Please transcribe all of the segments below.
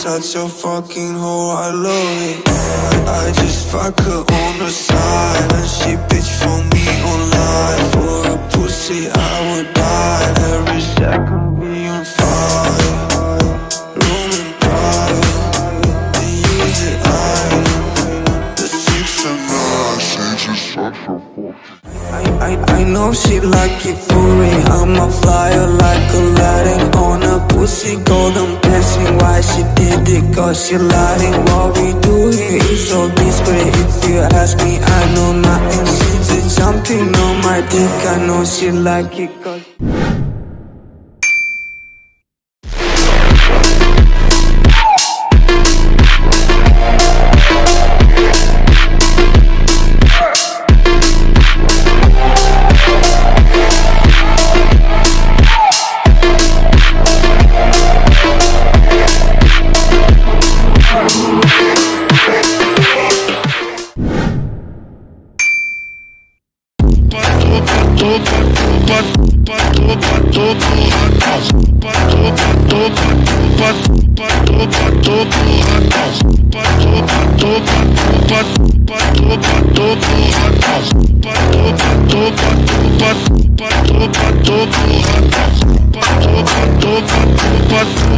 such a fucking hoe, I love it I, I just fuck her on the side And she bitch for me online know she like it for me. I'm a flyer like Aladdin On a pussy golden blessing Why she did it? Cause she lying. What we do here is so discreet. If you ask me I know nothing She just jumping on my dick. I know she like it cause But I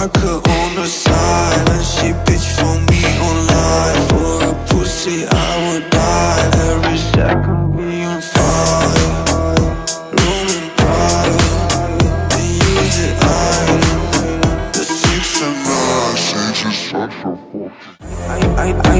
just fuck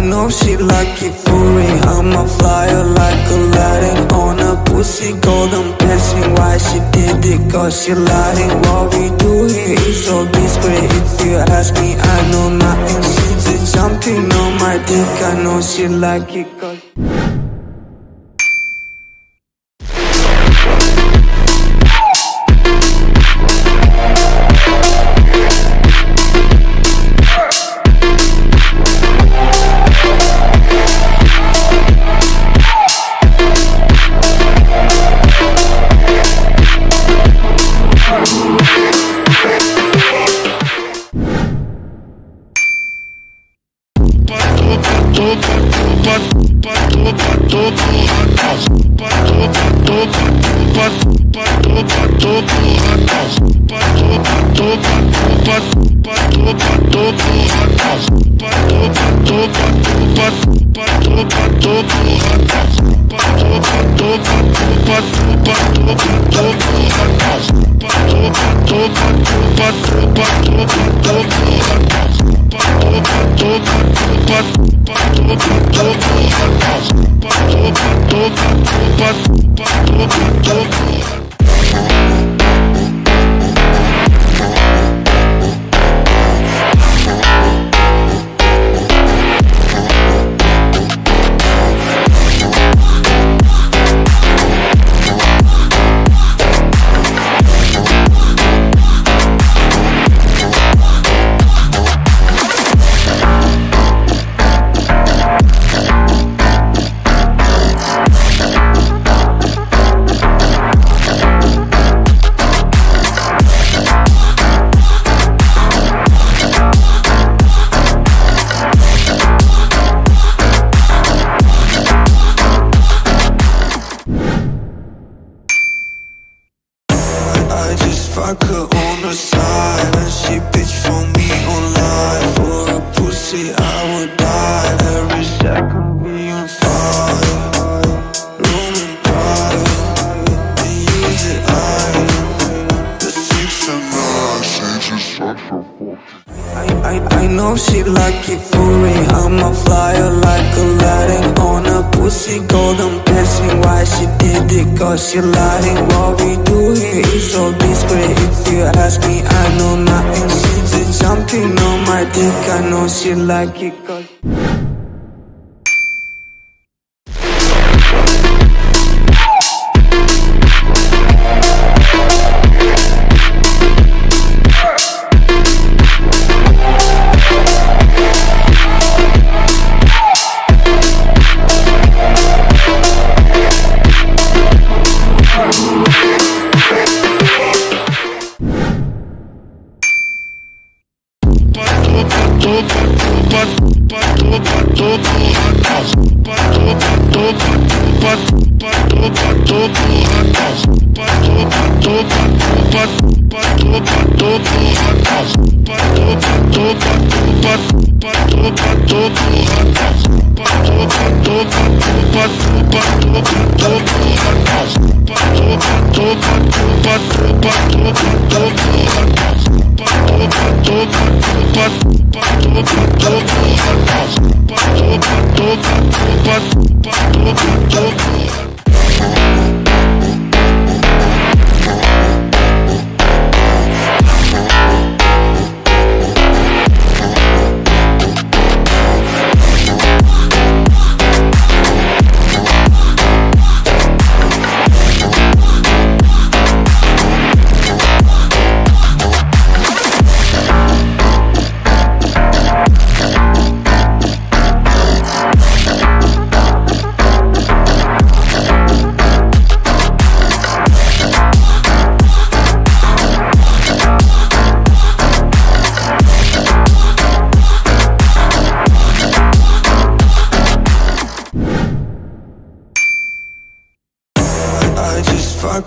I, know she like it me. I'm a flyer like Aladdin On a pussy golden blessing Why she did it cause she lying What we do here is so discreet. If you ask me I know nothing. She just jumping on my dick. I know she like it cause fuck her on the side she like it for me. I'm a flyer like Aladdin On a pussy. Golden blessing Why she did it cause she lying. What we do here is so discreet. If you ask me I know nothing. She's just jumping on my dick. I know she like it cause Pato, pato, I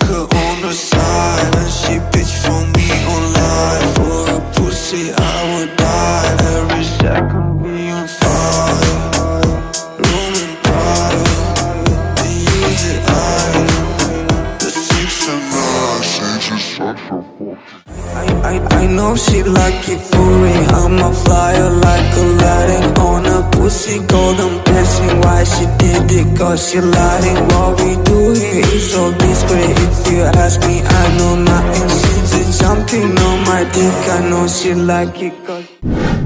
her on the side And she bitch for me online For a pussy I would die. Every second we on fire Room and private They use it item The six and nine She's just such a fucking I, I, I know she like it cause she lying What we do here. Is so discreet. If you ask me I know nothing She just jumping on my dick. I know she like it cause